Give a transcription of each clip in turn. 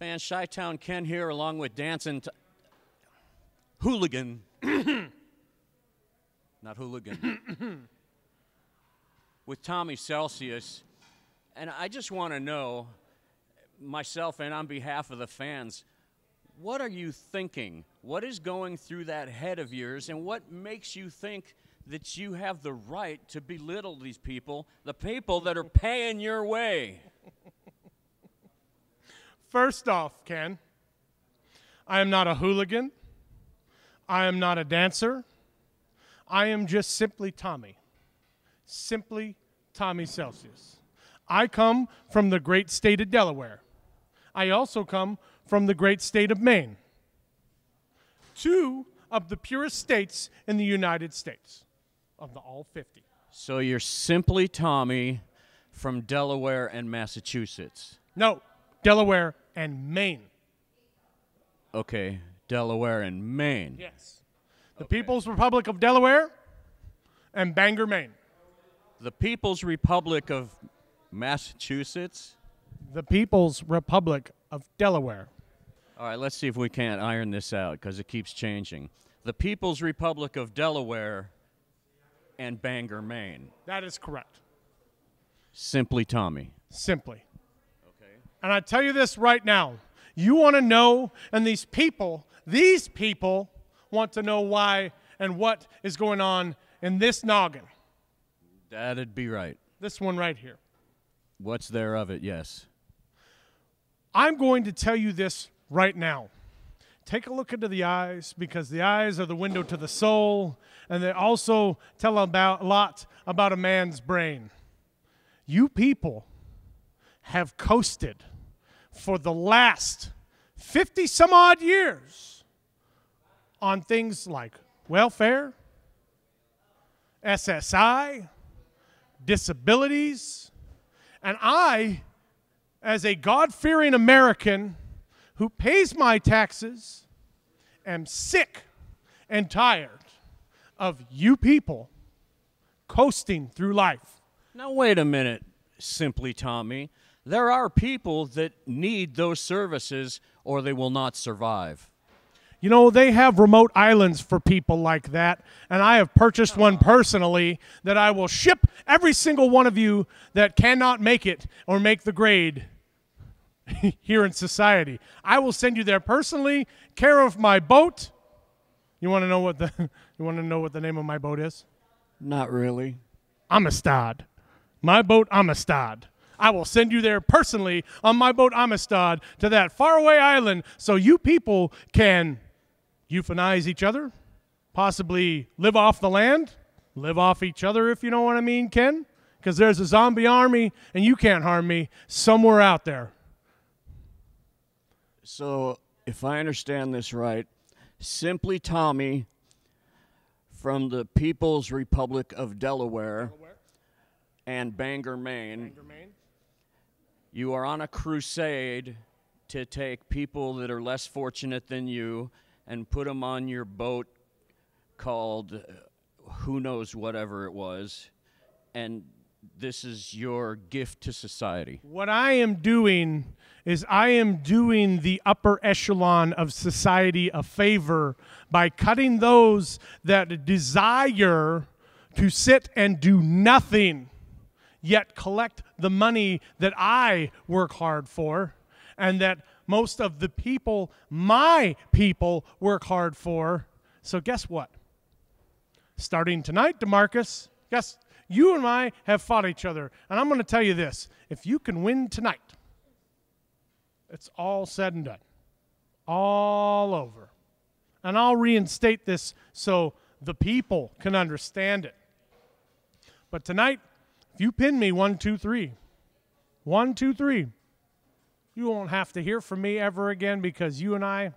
Fan Chi Town Ken here, along with Dancing t- Hooligan. Not hooligan. with Tommy Celcious. And I just want to know, myself and on behalf of the fans, what are you thinking? What is going through that head of yours, and what makes you think that you have the right to belittle these people, the people that are paying your way? First off, Ken, I am not a hooligan. I am not a dancer. I am just simply Tommy. Simply Tommy Celcious. I come from the great state of Delaware. I also come from the great state of Maine. Two of the purest states in the United States, of the all 50. So you're simply Tommy from Delaware and Massachusetts. No, Delaware and Maine. Okay, Delaware and Maine. Yes. The People's Republic of Delaware and Bangor, Maine. The People's Republic of Massachusetts. The People's Republic of Delaware. All right, let's see if we can't iron this out because it keeps changing. The People's Republic of Delaware and Bangor, Maine. That is correct. Simply Tommy. Simply. And I tell you this right now. You want to know, and these people, these people want to know why and what is going on in this noggin. That'd be right. This one right here. What's there of it? Yes. I'm going to tell you this right now. Take a look into the eyes because the eyes are the window to the soul, and they also tell about a lot about a man's brain. You people have coasted for the last 50 some odd years on things like welfare, SSI, disabilities, and I, as a God fearing American who pays my taxes, am sick and tired of you people coasting through life. Now, wait a minute, simply Tommy. There are people that need those services or they will not survive. You know, they have remote islands for people like that, and I have purchased one personally that I will ship every single one of you that cannot make it or make the grade here in society. I will send you there personally, care of my boat. You want to know what the you want to know what the name of my boat is? Not really. Amistad. My boat Amistad. I will send you there personally on my boat Amistad to that faraway island so you people can euthanize each other, possibly live off the land, live off each other, if you know what I mean, Ken. Because there's a zombie army and you can't harm me somewhere out there. So, if I understand this right, simply Tommy from the People's Republic of Delaware, and Bangor, Maine, you are on a crusade to take people that are less fortunate than you and put them on your boat called uh, who knows whatever it was and this is your gift to society. What I am doing is I am doing the upper echelon of society a favor by cutting those that desire to sit and do nothing, yet collect the money that I work hard for, and that most of the people, my people, work hard for. So, guess what? Starting tonight, Demarcus, guess you and I have fought each other. And I'm going to tell you this if you can win tonight, it's all said and done, all over. And I'll reinstate this so the people can understand it. But tonight, if you pin me one, two, three, one, two, three, you won't have to hear from me ever again because you and I,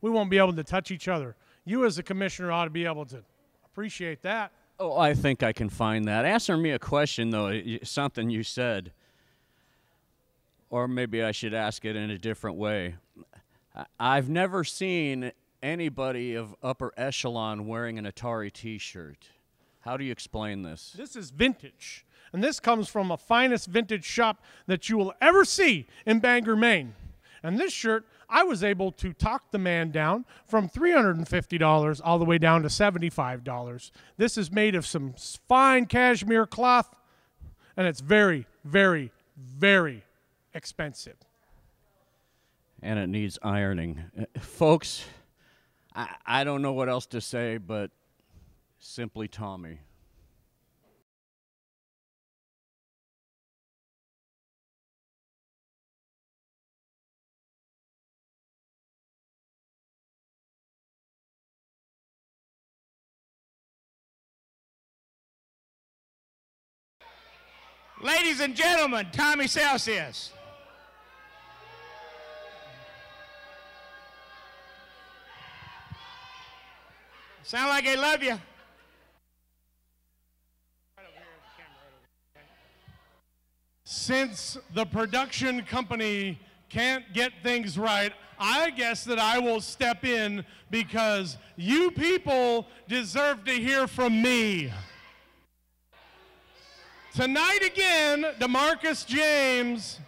we won't be able to touch each other. You, as a commissioner, ought to be able to appreciate that. Oh, I think I can find that. Answer me a question, though, something you said. Or maybe I should ask it in a different way. I've never seen anybody of upper echelon wearing an Atari t shirt. How do you explain this? This is vintage. And this comes from a finest vintage shop that you will ever see in Bangor, Maine. And this shirt, I was able to talk the man down from $350 all the way down to $75. This is made of some fine cashmere cloth, and it's very, very, very expensive. And it needs ironing. Uh, folks, I, I don't know what else to say, but simply Tommy. Ladies and gentlemen, Tommy Celcious. Sound like they love you. Since the production company can't get things right, I guess that I will step in because you people deserve to hear from me. Tonight again, DeMarcus James,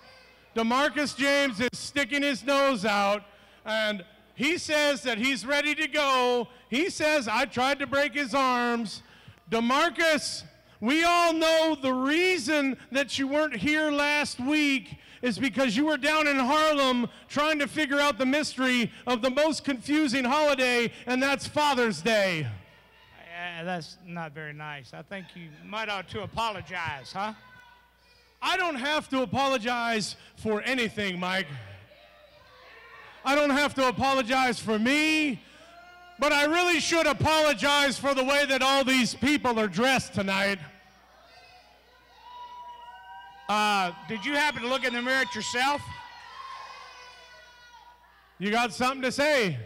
DeMarcus James is sticking his nose out and he says that he's ready to go. He says, I tried to break his arms. DeMarcus, we all know the reason that you weren't here last week is because you were down in Harlem trying to figure out the mystery of the most confusing holiday, and that's Father's Day. Uh, that's not very nice. I think you might ought to apologize, huh? I don't have to apologize for anything, Mike. I don't have to apologize for me, but I really should apologize for the way that all these people are dressed tonight. Uh, did you happen to look in the mirror at yourself? You got something to say?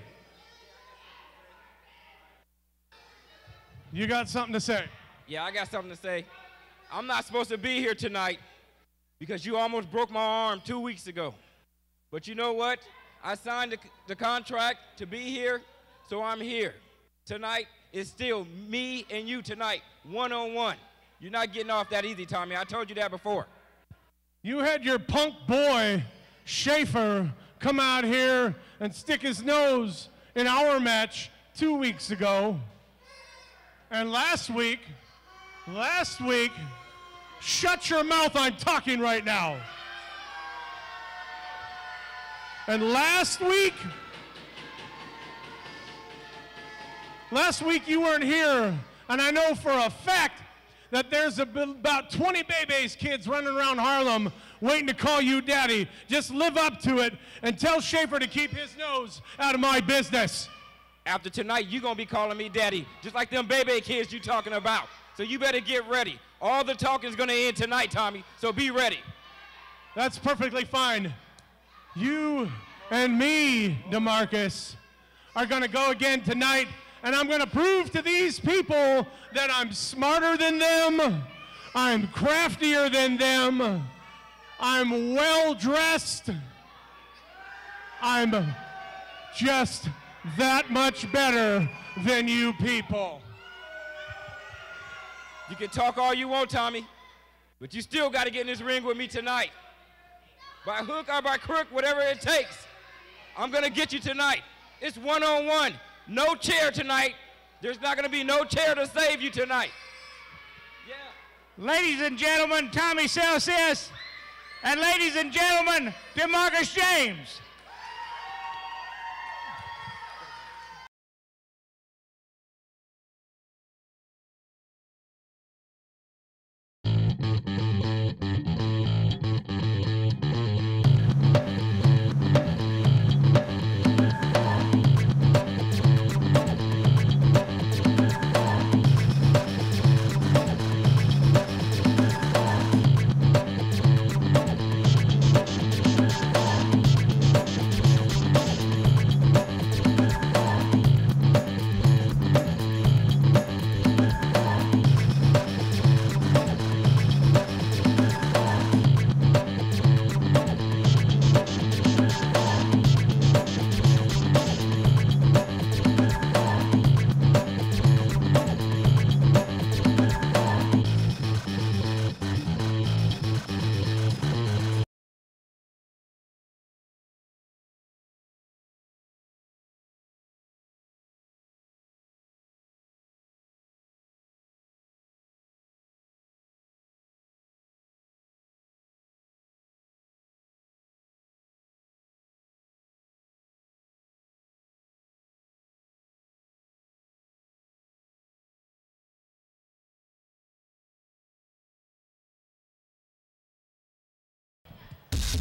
You got something to say? Yeah, I got something to say. I'm not supposed to be here tonight because you almost broke my arm two weeks ago. But you know what? I signed the, the contract to be here, so I'm here. Tonight is still me and you tonight, one on one. You're not getting off that easy, Tommy. I told you that before. You had your punk boy, Schaefer, come out here and stick his nose in our match two weeks ago. And last week, last week, shut your mouth, I'm talking right now. And last week, last week you weren't here, and I know for a fact that there's about 20 Bebe's kids running around Harlem waiting to call you daddy. Just live up to it and tell Schaefer to keep his nose out of my business. After tonight, you're going to be calling me daddy, just like them Bebe kids you talking about. So you better get ready. All the talking is going to end tonight, Tommy, so be ready. That's perfectly fine. You and me, DeMarcus, are going to go again tonight, and I'm going to prove to these people that I'm smarter than them, I'm craftier than them, I'm well dressed, I'm just that much better than you people. You can talk all you want, Tommy, but you still got to get in this ring with me tonight. By hook or by crook, whatever it takes. I'm going to get you tonight. It's one on one. No chair tonight. There's not going to be no chair to save you tonight. Yeah. Ladies and gentlemen, Tommy Celcious. And ladies and gentlemen, DeMarcus James.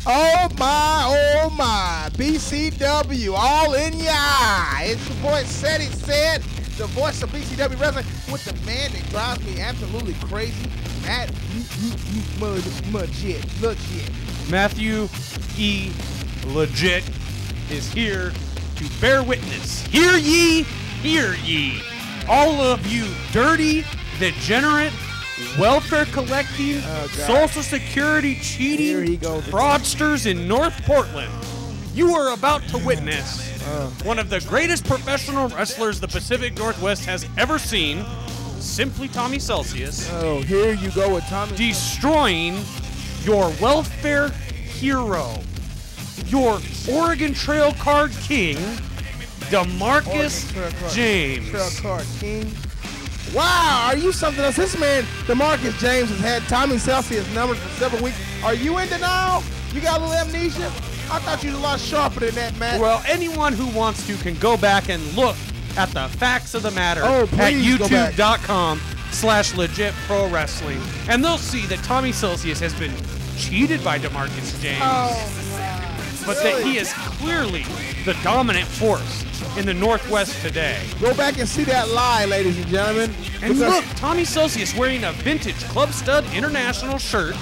Oh my, oh my, BCW, all in ya. It's your boy said he said, the voice of BCW Wrestling with the man that drives me absolutely crazy, Matt, you, legit, legit. Matthew E. Legit is here to bear witness. Hear ye, hear ye. All of you dirty, degenerate, welfare collecting, Oh, social security cheating he fraudsters in North Portland. You are about to witness Uh. one of the greatest professional wrestlers the Pacific Northwest has ever seen, simply Tommy Celcious, Oh, here you go with Tommy. destroying your welfare hero, your Oregon Trail Card King, DeMarcus Trail James. Trail Card King. Wow, are you something else? This man, Demarcus James, has had Tommy Celcious numbers for several weeks. Are you in denial? You got a little amnesia? I thought you was a lot sharper than that, man. Well, anyone who wants to can go back and look at the facts of the matter Oh, at please go back. youtube.com slash legit pro wrestling. And they'll see that Tommy Celcious has been cheated by DeMarcus James, oh, but that he is clearly the dominant force in the Northwest today. Go back and see that lie, ladies and gentlemen. And look, Tommy Celcious wearing a vintage Club Stud International shirt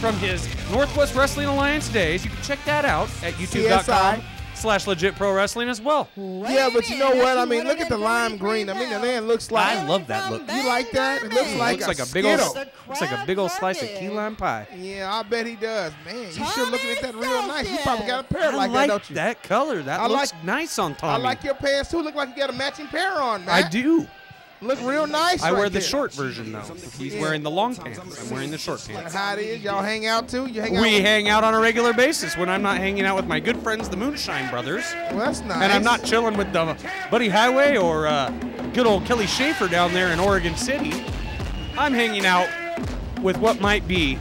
from his Northwest Wrestling Alliance days. You can check that out at youtube.com. slash legit pro wrestling as well. Yeah, but you know what? I mean, look at the lime green. I mean, the man looks like. I love that look. You like that? It looks like looks a, like a big old Skittle. looks like a big old slice of key lime pie. Yeah, I bet he does. Man, you sure looking at that real nice. You probably got a pair like, that, don't you? that color. That I looks like- nice on Tommy. I like your pants too. Look like you got a matching pair on, man. I do. Look real nice. I right wear the there. short version though. He's Yeah. wearing the long pants. I'm wearing the short pants. How it is? Y'all hang out too? You hang out? We hang out on a regular basis when I'm not hanging out with my good friends, the Moonshine Brothers. Well, that's nice. And I'm not chilling with the Buddy Highway or uh, good old Kelly Schaefer down there in Oregon City. I'm hanging out with what might be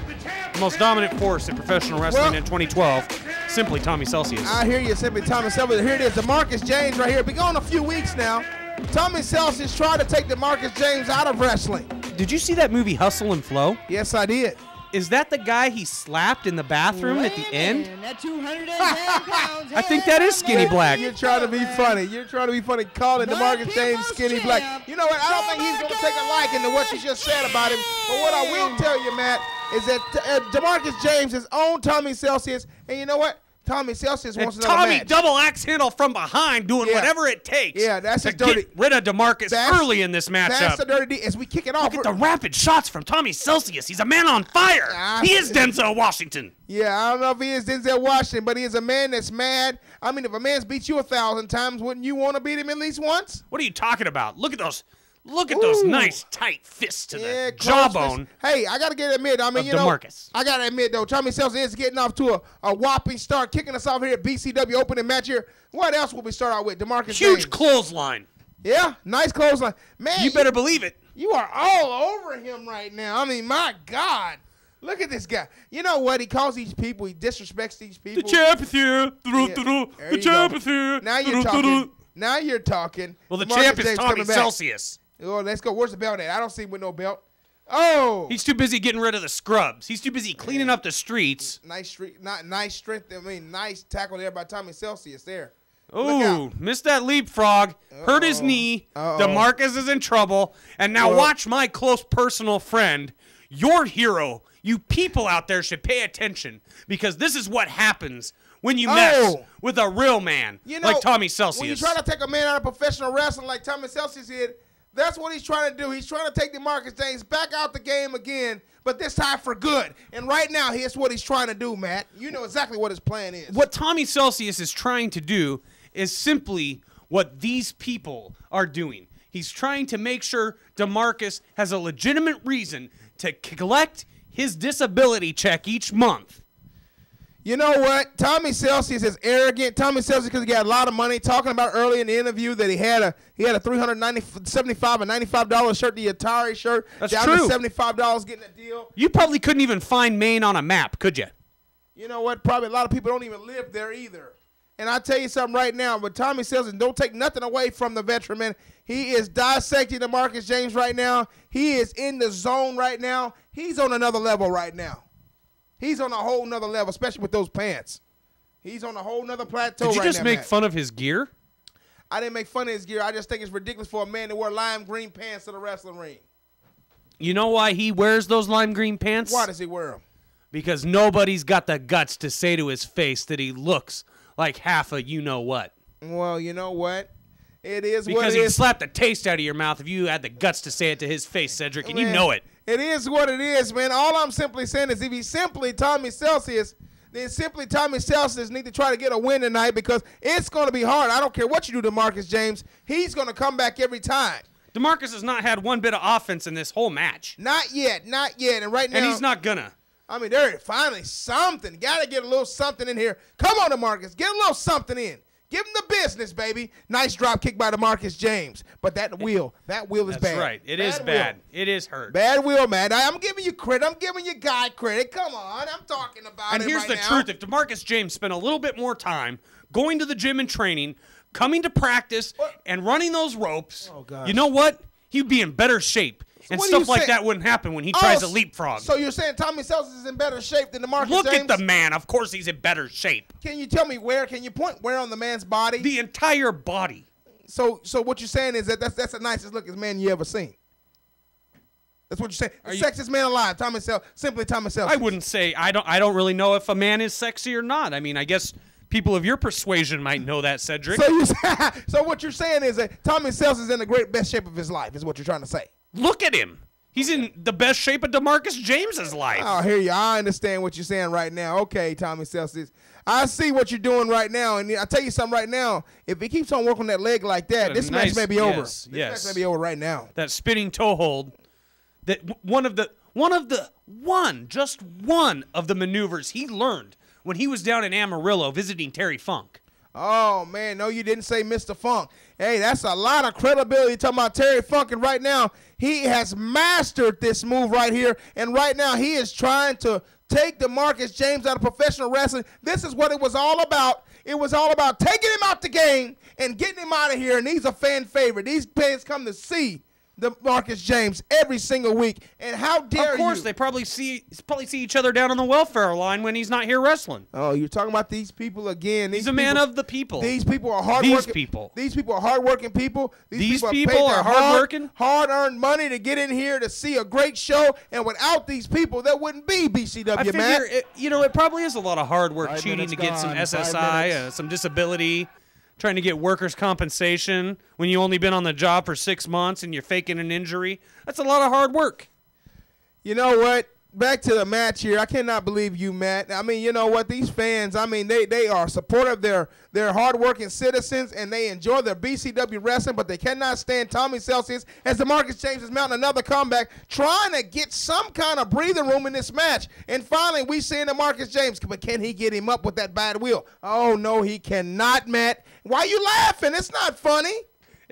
the most dominant force in professional wrestling Well- in 2012, simply Tommy Celcious. I hear you, simply Tommy Celcious. Here it is, Demarcus James right here. Been going a few weeks now. Tommy Celcious tried to take Demarcus James out of wrestling. Did you see that movie Hustle and Flow? Yes, I did. Is that the guy he slapped in the bathroom at the end? I think that is Skinny Black. You're trying to be funny. You're trying to be funny, calling Demarcus James skinny black. You know what? I don't think he's going to take a liking to what you just said about him. But what I will tell you, Matt, is that uh, Demarcus James has owned Tommy Celcious, and you know what? Tommy Celcious And wants another Tommy match. double axe handle from behind, doing Yeah. whatever it takes. Yeah, that's to dirty- get rid of Demarcus That's- early in this matchup. That's the dirty D. As we kick it off, Look at the rapid shots from Tommy Celcious. He's a man on fire. Ah, he is Denzel Washington. Yeah, I don't know if he is Denzel Washington, but he is a man that's mad. I mean, if a man's beat you a thousand times, wouldn't you want to beat him at least once? What are you talking about? Look at those. Look at those nice tight fists to Yeah, the jawbone. Hey, I gotta get admit. I mean, you know, DeMarcus. I gotta admit though, Tommy Celcious is getting off to a, a whopping start, kicking us off here at BCW opening match here. What else will we start out with? Demarcus Huge James. clothesline. yeah, nice clothesline. Man, You better believe it. You are all over him right now. I mean, my God. Look at this guy. You know what? He calls these people, he disrespects these people. The champ is here. Yeah, there The you champ is here. Now you're talking. Now you're talking. Well, the Demarcus champ is James Tommy. Celcious. Oh, let's go. Where's the belt at? I don't see him with no belt. Oh, He's too busy getting rid of the scrubs. He's too busy cleaning up the streets. nice street, not nice strength. I mean, nice tackle there by Tommy Celcious there. Ooh, missed that leapfrog. Hurt his knee. Uh-oh. DeMarcus is in trouble. And now Well- watch my close personal friend, your hero. You people out there should pay attention because this is what happens when you mess Oh. with a real man You know, like Tommy Celcious. When you try to take a man out of professional wrestling like Tommy Celcious did, that's what he's trying to do. He's trying to take DeMarcus James back out the game again, but this time for good. And right now, here's what he's trying to do, Matt. You know exactly what his plan is. what Tommy Celcious is trying to do is simply what these people are doing. He's trying to make sure DeMarcus has a legitimate reason to collect his disability check each month. You know what? Tommy Celcious is arrogant. Tommy Celcious because he got a lot of money. Talking about early in the interview that he had a he had a three hundred ninety seventy five and ninety five dollar shirt, the Atari shirt. That's down true. to seventy five dollars getting a deal. You probably couldn't even find Maine on a map, could you? You know what? Probably a lot of people don't even live there either. And I tell you something right now, but Tommy Celcious don't take nothing away from the veteran man. He is dissecting DeMarcus James right now. He is in the zone right now. He's on another level right now. He's on a whole nother level, especially with those pants. He's on a whole nother plateau Did you right just now, make Matt. fun of his gear? I didn't make fun of his gear. I just think it's ridiculous for a man to wear lime green pants to the wrestling ring. You know why he wears those lime green pants? Why does he wear them? because nobody's got the guts to say to his face that he looks like half a you know what. Well, you know what? It is what it is. Because he'd is. slap the taste out of your mouth if you had the guts to say it to his face, Cedric, and you know it. It is what it is, man. All I'm simply saying is if he's simply Tommy Celcious, then simply Tommy Celcious need to try to get a win tonight because it's going to be hard. I don't care what you do to Marcus James. He's going to come back every time. Demarcus has not had one bit of offense in this whole match. Not yet, not yet. And right now, And he's not gonna. I mean, there finally something. Got to get a little something in here. Come on, Demarcus, get a little something in. Give him the business, baby. Nice drop kick by Demarcus James, but that wheel, that wheel is bad. That's bad. right. It is wheel. bad. It is hurt. Bad wheel, man. I, am giving you credit. I'm giving you guy credit. Come on, I'm talking about it. And here's right the now. truth: if Demarcus James spent a little bit more time going to the gym and training, coming to practice, and running those ropes, Oh, you know what? He'd be in better shape, and what stuff like that wouldn't happen when he Oh, tries to leapfrog. So you're saying Tommy Celcious is in better shape than the Demarcus Look James? at the man. Of course, he's in better shape. Can you tell me where? Can you point where on the man's body? The entire body. so, so what you're saying is that that's that's the nicest looking man you ever seen. That's what you're saying. The you- sexiest man alive, Tommy Cel, simply Tommy Celcious. I wouldn't say I don't. I don't really know if a man is sexy or not. I mean, I guess people of your persuasion might know that, Cedric. So you, so what you're saying is that Tommy Celcious is in the great best shape of his life. Is what you're trying to say. Look at him. He's in the best shape of Demarcus James's life. Oh, hear you. I understand what you're saying right now. Okay, Tommy Celcious. I see what you're doing right now, and I tell you something right now. If he keeps on working that leg like that, this nice- match may be over. yes, This yes. match may be over right now. that spinning toe hold that one of the one of the one just one of the maneuvers he learned when he was down in Amarillo visiting Terry Funk. Oh man, no, you didn't say Mr. Funk. Hey, that's a lot of credibility talking about Terry Funk, and right now he has mastered this move right here, and right now he is trying to take DeMarcus James out of professional wrestling. This is what it was all about. It was all about taking him out the game and getting him out of here, and he's a fan favorite. These fans come to see Demarcus James every single week, and how dare you? Of course, you? they probably see probably see each other down on the welfare line when he's not here wrestling. Oh, you're talking about these people again. These He's a man of the people. These people are hard These working people. These people are hardworking people. These have people paid their are hard- hardworking? hard-earned money to get in here to see a great show. And without these people, there wouldn't be BCW, I figure, man. it, you know, it probably is a lot of hard work Five cheating minutes to get some SSI, uh, some disability, trying to get workers' compensation when you only been on the job for six months and you're faking an injury. That's a lot of hard work. You know what? Back to the match here. I cannot believe you, Matt. I mean, you know what? These fans, I mean, they, they are supportive. They're they're hardworking citizens and they enjoy their BCW wrestling, but they cannot stand Tommy Celcious as DeMarcus James is mounting another comeback, trying to get some kind of breathing room in this match. And finally, we see DeMarcus James, but can he get him up with that bad wheel? Oh no, he cannot, Matt. Why are you laughing? It's not funny.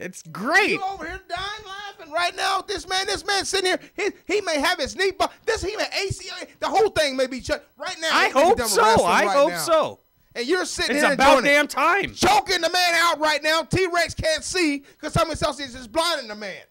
It's great. You over here dying laughing right now. This man, this man sitting here, he, he may have his knee, but this he may ACL. The whole thing may be shut right now. I he may be hope so. I right hope now. so. And you're sitting It's here about damn it. time. choking the man out right now. T Rex can't see because somebody else is just blinding the man.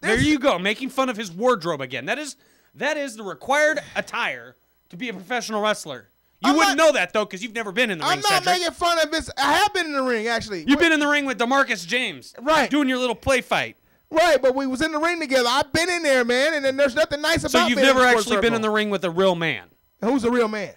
There you go, making fun of his wardrobe again. That is that is the required attire to be a professional wrestler. You I'm wouldn't not- know that though, because you've never been in the ring. I'm not Cedric. making fun of this. I have been in the ring actually. You've been in the ring with Demarcus James, Right. Doing your little play fight. right, but we was in the ring together. I've been in there, man, and then there's nothing nice about. So you've never actually been in the ring with a real man. Who's a real man?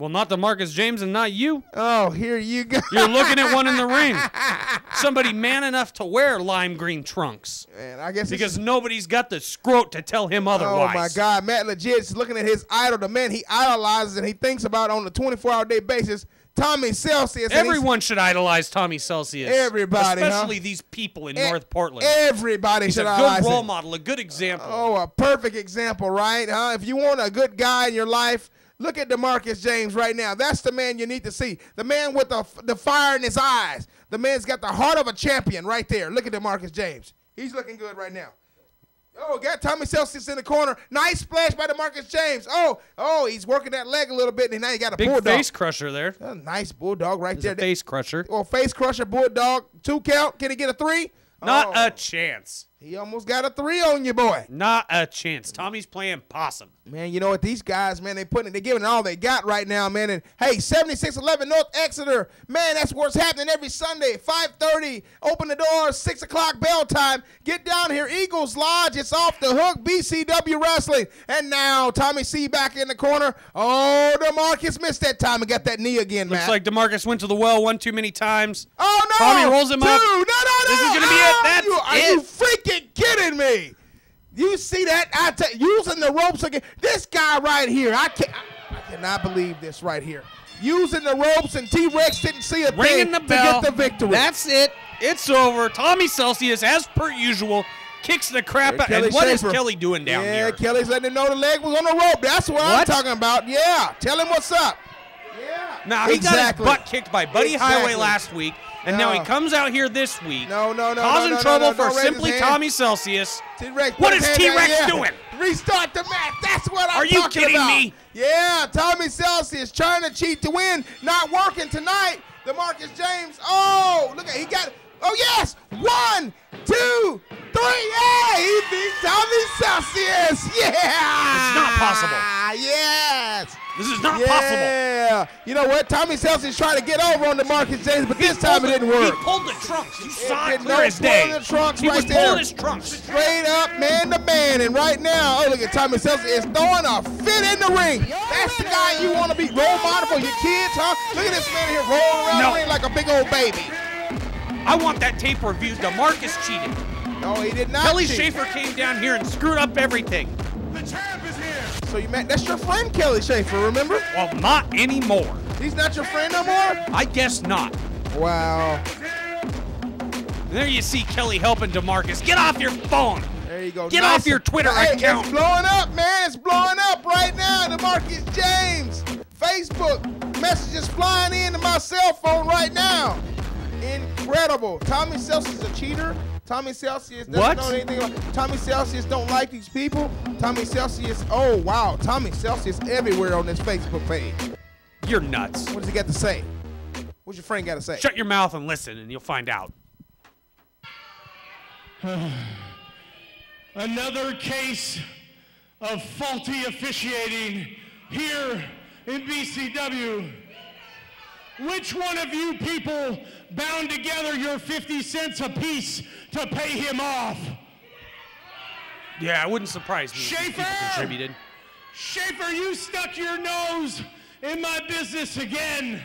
Well, not Demarcus James and not you. Oh, here you go. You're looking at one in the ring. Somebody man enough to wear lime green trunks. Man, I guess it's Because nobody's got the scrote to tell him otherwise. Oh my God, Matt legit is looking at his idol, the man he idolizes and he thinks about on a 24-hour day basis, Tommy Celcious. Everyone should idolize Tommy Celcious. Everybody, huh? especially these people in e- North Portland. Everybody He's a good role him. model, a good example. Oh, a perfect example, right? Huh? If you want a good guy in your life, look at Demarcus James right now. That's the man you need to see. The man with the the fire in his eyes. The man's got the heart of a champion right there. Look at Demarcus James. He's looking good right now. Oh, got Tommy Celcious in the corner. Nice splash by Demarcus James. Oh, oh, he's working that leg a little bit, and now he got a Big bulldog. face crusher there. A nice bulldog right There's there. a face crusher. Or face crusher bulldog. Two count. Can he get a three? Not Oh. a chance. He almost got a three on you, boy. Not a chance. Tommy's playing possum. Man, you know what? These guys, man, they putting, they giving all they got right now, man. And hey, 7611 North Exeter, man, that's what's happening every Sunday. 5:30, open the doors, six o'clock bell time. Get down here, Eagles Lodge. It's off the hook, BCW Wrestling. And now Tommy C back in the corner. Oh, Demarcus missed that time and got that knee again, Looks man. like Demarcus went to the well one too many times. Oh no! Tommy rolls him Two. up. No, no! This is gonna be it. That's you, Are it. you freaking kidding me? You see that? I tell using the ropes again. This guy right here. I can't. I, I cannot believe this right here. Using the ropes and T Rex didn't see a thing Ringing the to get the victory. That's it. It's over. Tommy Celcious, as per usual, kicks the crap out. Kelly And what is Schaefer. Kelly doing down yeah, here? Kelly's letting him know the leg was on the rope. That's what, I'm talking about. Yeah, tell him what's up. Yeah. Now he Exactly. got his butt kicked by Buddy Highway last week, and now he comes out here this week, No, no, no, causing no, no, trouble no, no, for simply. Tommy Celcious. T-Rex What is down, T-Rex doing? Restart the match. That's what I'm Are you kidding about. me? Yeah, Tommy Celcious trying to cheat to win, not working tonight. Demarcus James. Oh, look at he got. Oh yes, one, two, three. Yeah, he beat Tommy Celcious. Yeah, It's not possible. Ah, yes. This is not possible. Yeah. You know what? Tommy Celcious tried to get over on Demarcus James, but this time it didn't work. He pulled the trunks. You saw it did clear as day. the trunks he right was there. pulling his trunks. Straight up man to man. And right now, oh, look at Tommy Celcious is throwing a fit in the ring. That's the guy you want to be role model for your kids, huh? Look at this man here rolling around No. the ring like a big old baby. I want that tape reviewed. Demarcus cheated. No, he did not. Kelly cheat. Schaefer came down here and screwed up everything. The champ is here. So you met, that's your friend Kelly Schaefer, remember? Well, not anymore. He's not your friend no more? I guess not. Wow. There you see Kelly helping Demarcus. Get off your phone. There you go. Get Nice. off your Twitter Hey, account. It's blowing up, man. It's blowing up right now. DeMarcus James. Facebook. Messages flying into my cell phone right now. Incredible. Tommy Celcious is a cheater. Tommy Celcious doesn't What? know anything about Tommy Celcious don't like these people. Tommy Celcious, oh wow. Tommy Celcious everywhere on this Facebook page. You're nuts. What does he got to say? What's your friend got to say? Shut your mouth and listen, and you'll find out. Another case of faulty officiating here in BCW. Which one of you people bound together your 50 cents apiece to pay him off? Yeah, it wouldn't surprise me Schaefer! contributed. Schaefer, you stuck your nose in my business again.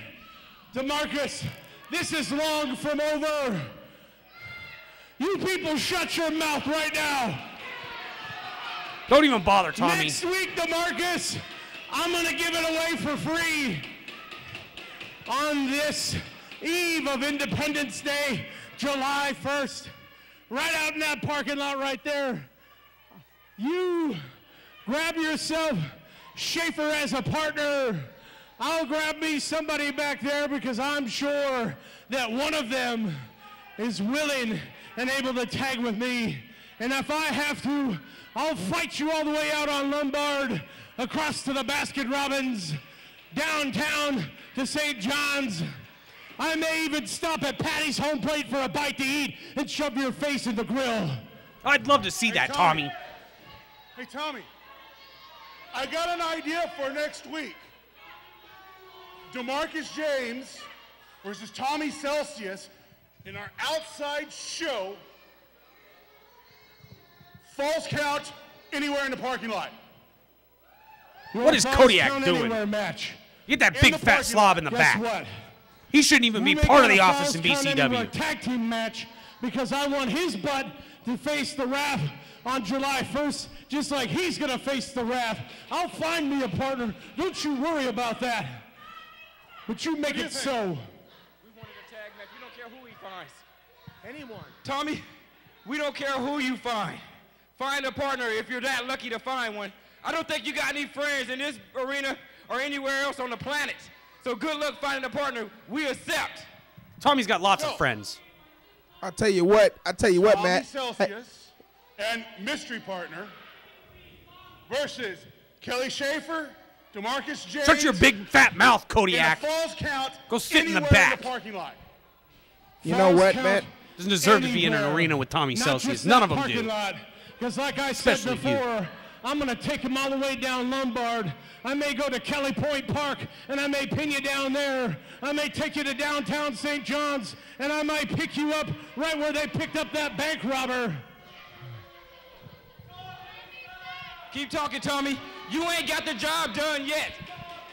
Demarcus, this is long from over. You people shut your mouth right now. Don't even bother, Tommy. Next week, Demarcus, I'm going to give it away for free. On this eve of Independence Day, July 1st, right out in that parking lot right there, you grab yourself Schaefer as a partner. I'll grab me somebody back there because I'm sure that one of them is willing and able to tag with me. And if I have to, I'll fight you all the way out on Lombard, across to the Baskin Robbins, downtown to St. John's. I may even stop at Patty's home plate for a bite to eat and shove your face in the grill. I'd love to see that, Tommy. Hey, Tommy, I got an idea for next week. Demarcus James versus Tommy Celcious in our outside show. False count anywhere in the parking lot. What is Kodiak doing? Anywhere match. Get that In big fat slob lot. in the Guess back. what? He shouldn't even We be part of the office in Falls Count BCW. tag team match because I want his butt to face the rap on July 1st, just like he's gonna face the rap. I'll find me a partner. Don't you worry about that. But you make it so. We wanted a tag match. We don't care who he finds. Anyone. Tommy, we don't care who you find. Find a partner if you're that lucky to find one. I don't think you got any friends in this arena or anywhere else on the planet. So good luck finding a partner. We accept. Tommy's got lots Go. of friends. I'll tell you what. I'll tell you what, Tommy Matt. Hey, Celcious and mystery partner versus Kelly Schaefer, Demarcus James. Shut your big fat mouth, in a Kodiak. false count. Go sit in the back. In the parking lot. you know what, count Matt? Doesn't deserve to be in an arena with Tommy Not Celcious. None of them parking do. lot. Because like I Especially said you. I'm going to take him all the way down Lombard. I may go to Kelly Point Park, and I may pin you down there. I may take you to downtown St. John's, and I might pick you up right where they picked up that bank robber. Keep talking, Tommy. You ain't got the job done yet.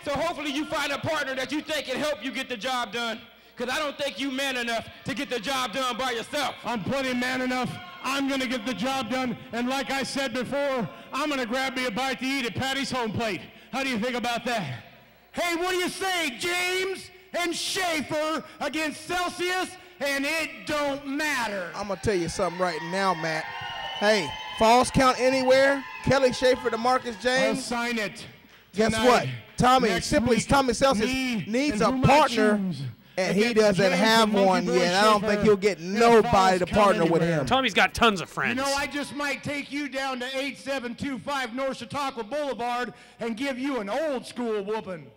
So hopefully you find a partner that you think can help you get the job done. Because I don't think you man enough to get the job done by yourself. I'm plenty man enough. I'm going to get the job done. And like I said before, I'm going to grab me a bite to eat at Patty's home plate. How do you think about that? Hey, what do you say, James and Schaefer against Celcious? And it don't matter. I'm gonna tell you something right now, Matt. Hey, falls count anywhere. Kelly Schaefer to Marcus I'll James. sign it. Guess what? Tommy, Next simply Tommy Celcious needs a partner, choose and he doesn't have one yet. I don't think he'll get nobody to Falls Count partner with him. Tommy's got tons of friends. You know, I just might take you down to 8725 North Chautauqua Boulevard and give you an old school whooping.